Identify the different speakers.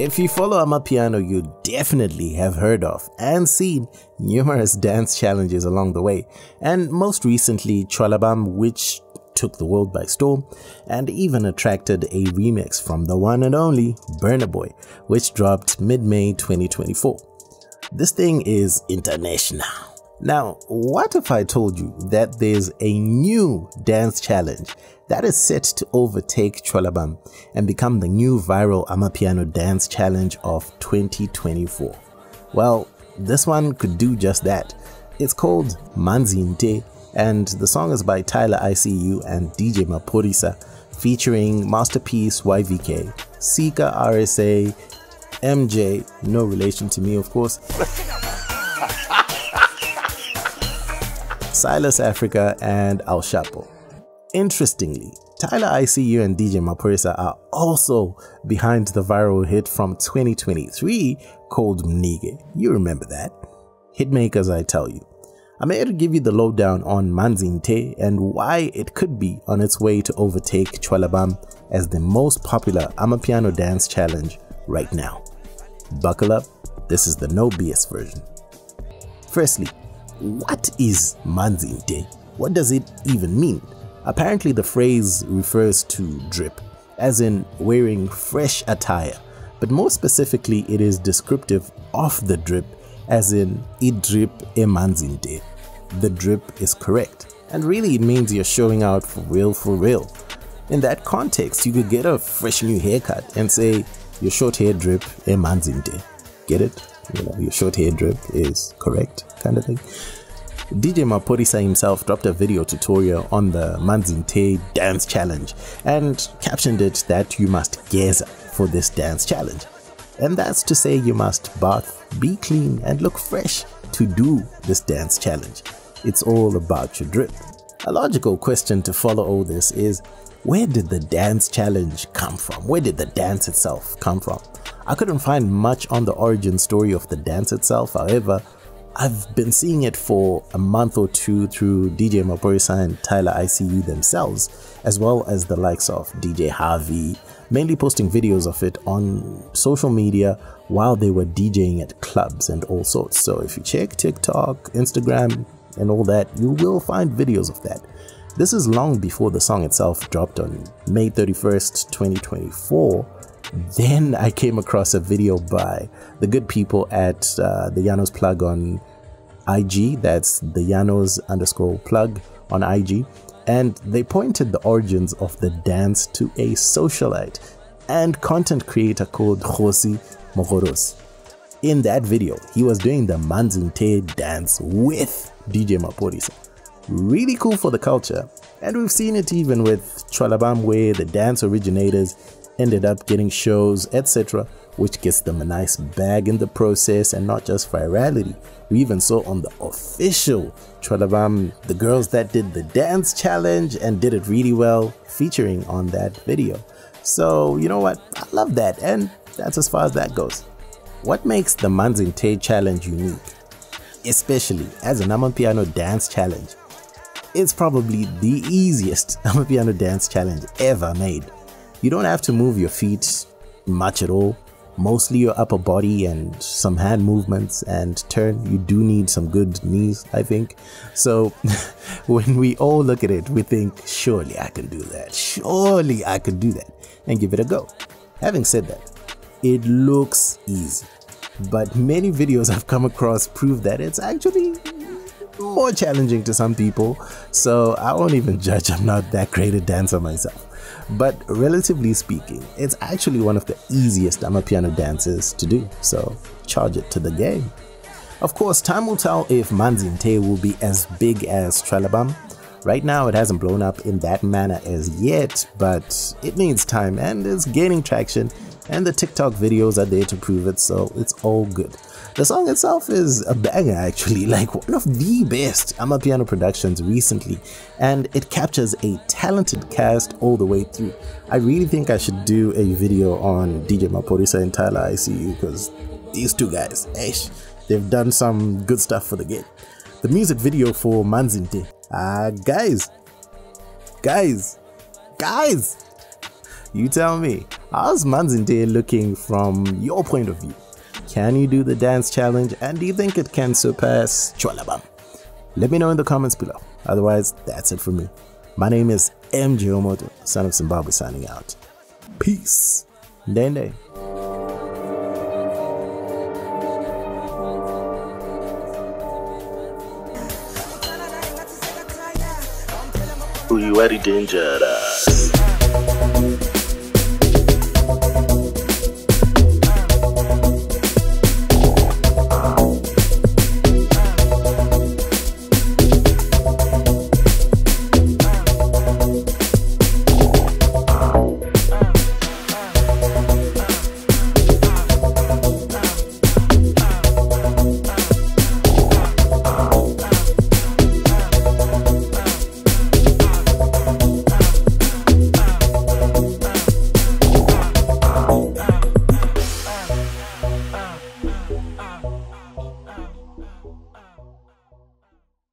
Speaker 1: If you follow Amapiano, you definitely have heard of and seen numerous dance challenges along the way, and most recently Tshwala Bam, which took the world by storm and even attracted a remix from the one and only Burna Boy, which dropped mid-May 2024. This thing is international. Now, what if I told you that there's a new dance challenge that is set to overtake Tshwala Bam and become the new viral Amapiano dance challenge of 2024? Well, this one could do just that. It's called Manzi Nte and the song is by Tyler ICU and DJ Maphorisa featuring Masterpiece YVK, Ceeka RSA, MJ, no relation to me of course, Silas Africa and Al Xapo. Interestingly, Tyler ICU and DJ Maphorisa are also behind the viral hit from 2023 called Mnike. You remember that. Hitmakers I tell you. I'm here to give you the lowdown on Manzi Nte and why it could be on its way to overtake Tshwala Bam as the most popular Amapiano dance challenge right now. Buckle up, this is the no BS version. Firstly, what is Manzi Nte? What does it even mean? Apparently the phrase refers to drip, as in wearing fresh attire, but more specifically it is descriptive of the drip as in it drip emanzinte. The drip is correct. And really it means you're showing out for real for real. In that context, you could get a fresh new haircut and say your short hair drip emanzinte. Get it? You know, your short hair drip is correct kind of thing. DJ Maphorisa himself dropped a video tutorial on the Manzi Nte dance challenge and captioned it that you must gaze for this dance challenge. And that's to say you must bath, be clean and look fresh to do this dance challenge. It's all about your drip. A logical question to follow all this is where did the dance challenge come from? Where did the dance itself come from? I couldn't find much on the origin story of the dance itself, however, I've been seeing it for a month or two through DJ Maphorisa and Tyler ICU themselves, as well as the likes of DJ Harvey, mainly posting videos of it on social media while they were DJing at clubs and all sorts. So if you check TikTok, Instagram, and all that, you will find videos of that. This is long before the song itself dropped on May 31st, 2024 then I came across a video by the good people at uh, the Yanos plug on IG. That's the Yanos underscore plug on IG. And they pointed the origins of the dance to a socialite and content creator called Josi Mogoros. In that video, he was doing the Manzi Nte dance with DJ Maphorisa. Really cool for the culture. And we've seen it even with Tshwala Bam where the dance originators ended up getting shows, etc., which gets them a nice bag in the process and not just virality. We even saw on the official Tshwala Bam the girls that did the dance challenge and did it really well featuring on that video. So, you know what? I love that, and that's as far as that goes. What makes the Manzi Nte challenge unique, especially as an Amapiano dance challenge? It's probably the easiest Amapiano dance challenge ever made. You don't have to move your feet much at all. Mostly your upper body and some hand movements and turn. You do need some good knees, I think. So when we all look at it, we think, surely I can do that. Surely I can do that and give it a go. Having said that, it looks easy. But many videos I've come across prove that it's actually more challenging to some people. So I won't even judge. I'm not that great a dancer myself. But relatively speaking, it's actually one of the easiest Amapiano dances to do, so charge it to the game. Of course, time will tell if Manzi Nte will be as big as Tshwala Bam. Right now, it hasn't blown up in that manner as yet, but it needs time and is gaining traction, and the TikTok videos are there to prove it, so it's all good. The song itself is a banger actually, like one of the best Amapiano productions recently, and it captures a talented cast all the way through. I really think I should do a video on DJ Maphorisa and Tyler ICU because these two guys, esh, they've done some good stuff for the game. The music video for Manzi Nte, ah, uh, guys, guys, guys, you tell me, How's Manzi Nte looking from your point of view? Can you do the dance challenge and do you think it can surpass Tshwala Bam? Let me know in the comments below. Otherwise, that's it for me. My name is MJ Wemoto, son of Zimbabwe, signing out. Peace. Dende.
Speaker 2: You very.